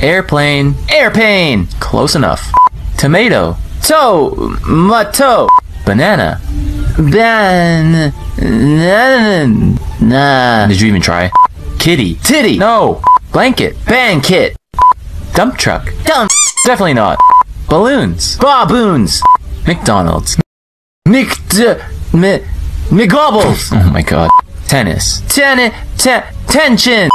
Airplane. Airplane. Close enough. Tomato. Toe. Mato. Banana. Ban. Nah. Did you even try? Kitty. Titty. No. Blanket. Blanket. Dump truck. Dump. Definitely not. Balloons. Baboons. McDonald's. Mc. Mc, McGobbles. Oh my god. Tennis. Tennis. ten, tension.